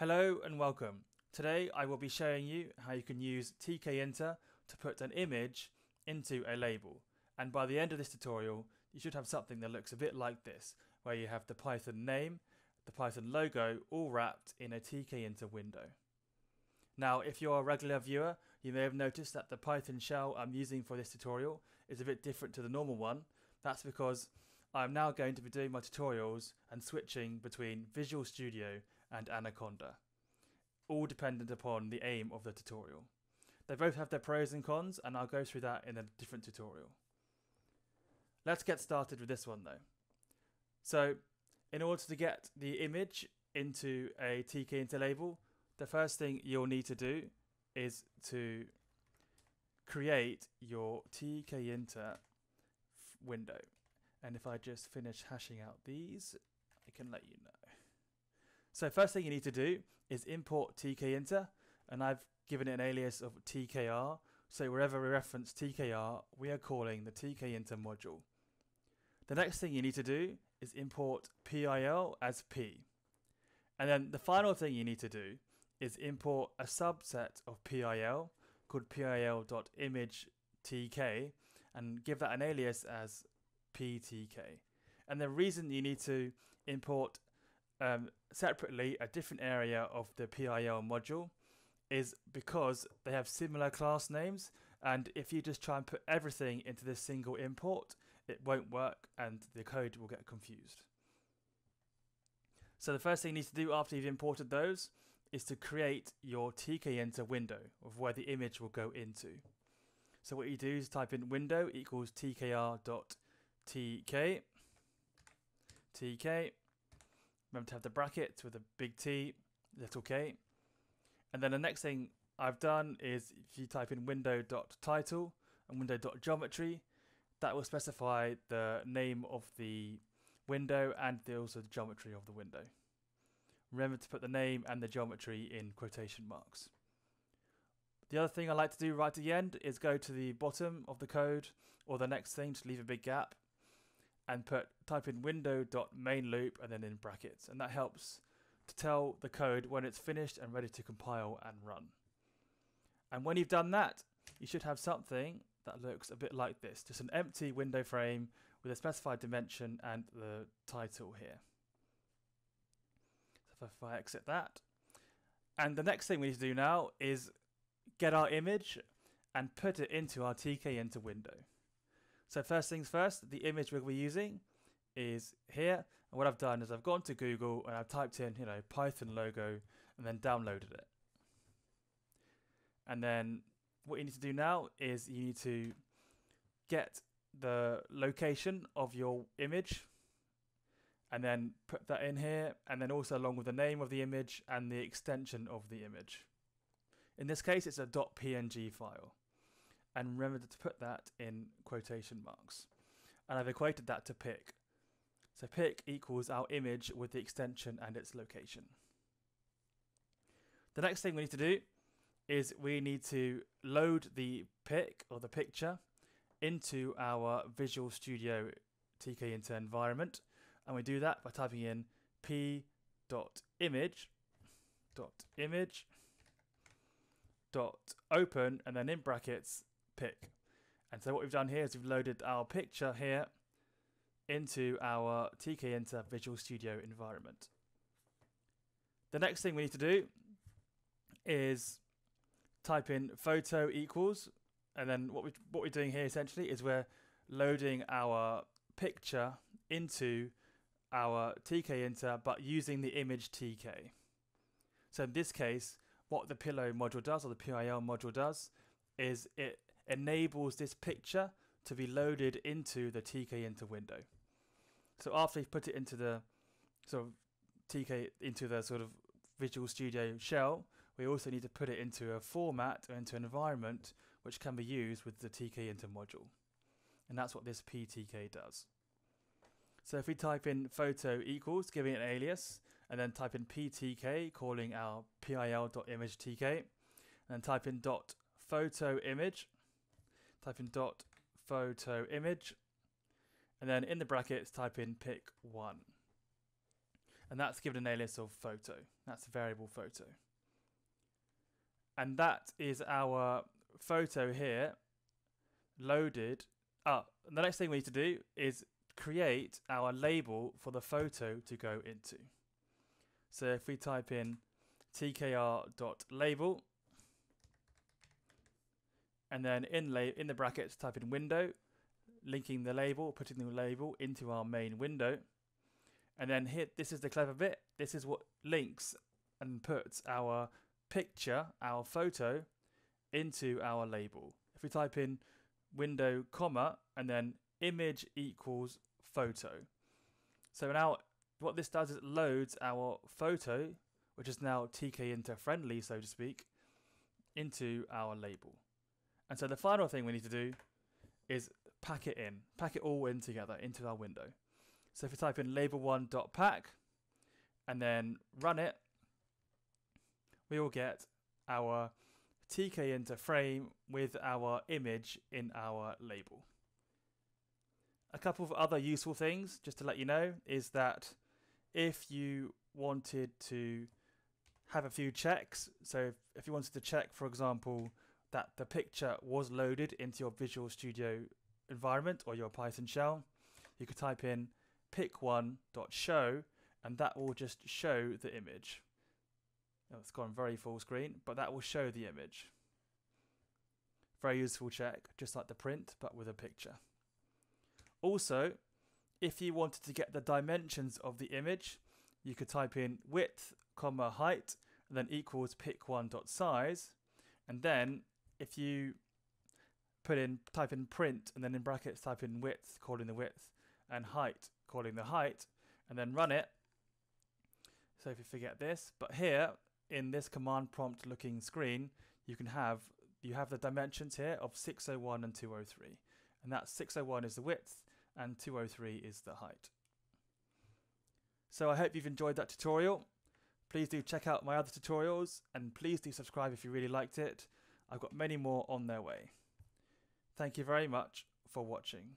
Hello and welcome. Today I will be showing you how you can use tkinter to put an image into a label. And by the end of this tutorial, you should have something that looks a bit like this, where you have the Python name, the Python logo, all wrapped in a tkinter window. Now, if you're a regular viewer, you may have noticed that the Python shell I'm using for this tutorial is a bit different to the normal one. That's because I'm now going to be doing my tutorials and switching between Visual Studio and Anaconda, all dependent upon the aim of the tutorial. They both have their pros and cons, and I'll go through that in a different tutorial. Let's get started with this one though. So, in order to get the image into a tkinter label, the first thing you'll need to do is to create your tkinter window. And if I just finish hashing out these, I can let you know. So first thing you need to do is import tkinter, and I've given it an alias of tkr. So wherever we reference tkr, we are calling the tkinter module. The next thing you need to do is import pil as p. And then the final thing you need to do is import a subset of pil called pil.imageTK and give that an alias as PTK. And the reason you need to import um, separately a different area of the PIL module is because they have similar class names. And if you just try and put everything into this single import, it won't work and the code will get confused. So the first thing you need to do after you've imported those is to create your tkinter window of where the image will go into. So what you do is type in window equals tkr.image TK. Remember to have the brackets with a big T, little k. And then the next thing I've done is if you type in window.title and window.geometry, that will specify the name of the window and the, also the geometry of the window. Remember to put the name and the geometry in quotation marks. The other thing I like to do right at the end is go to the bottom of the code or the next thing to leave a big gap and put type in window.main loop and then in brackets. And that helps to tell the code when it's finished and ready to compile and run. And when you've done that, you should have something that looks a bit like this, just an empty window frame with a specified dimension and the title here. So if I exit that, and the next thing we need to do now is get our image and put it into our tkinter window. So first things first, the image we'll be using is here. And what I've done is I've gone to Google and I've typed in, you know, Python logo and then downloaded it. And then what you need to do now is you need to get the location of your image and then put that in here and then also along with the name of the image and the extension of the image. In this case, it's a .png file and remember to put that in quotation marks. And I've equated that to pic. So pic equals our image with the extension and its location. The next thing we need to do is we need to load the pic or the picture into our Visual Studio TK tkinter environment. And we do that by typing in p.image dot image dot open and then in brackets pic. And so what we've done here is we've loaded our picture here into our tkinter Visual Studio environment. The next thing we need to do is type in photo equals, and then what we what we're doing here essentially is we're loading our picture into our tkinter, but using the image tk. So in this case, what the pillow module does, or the PIL module does, is it enables this picture to be loaded into the tkinter window. So after you've put it into the sort of TK into the sort of Visual Studio shell, we also need to put it into a format or into an environment which can be used with the tkinter module. And that's what this PTK does. So if we type in photo equals, giving it an alias, and then type in PTK, calling our pil.imageTK, and then type in dot photo image, type in dot photo image, and then in the brackets type in pick one. and that's given an alias of photo. That's a variable photo. And that is our photo here loaded. Ah, the next thing we need to do is create our label for the photo to go into. So if we type in tkr.label and then in, la- in the brackets type in window, linking the label, putting the label into our main window. And then hit, this is the clever bit, this is what links and puts our picture, our photo, into our label. If we type in window, comma, and then image equals photo. So now what this does is it loads our photo, which is now tkinter friendly, so to speak, into our label. And so the final thing we need to do is pack it in, pack it all in together into our window. So if we type in label1.pack and then run it, we will get our tkinter frame with our image in our label. A couple of other useful things, just to let you know, is that if you wanted to have a few checks, so if, if you wanted to check, for example, that the picture was loaded into your Visual Studio environment or your Python shell, you could type in pic1.show and that will just show the image. It's gone very full screen, but that will show the image. Very useful check, just like the print, but with a picture. Also, if you wanted to get the dimensions of the image, you could type in width, comma height, and then equals pic1.size, and then if you put in type in print and then in brackets type in width, calling the width, and height, calling the height, and then run it. So if you forget this, but here in this command prompt looking screen, you can have you have the dimensions here of 601 and 203. And that 601 is the width and 203 is the height. So I hope you've enjoyed that tutorial. Please do check out my other tutorials and please do subscribe if you really liked it. I've got many more on their way. Thank you very much for watching.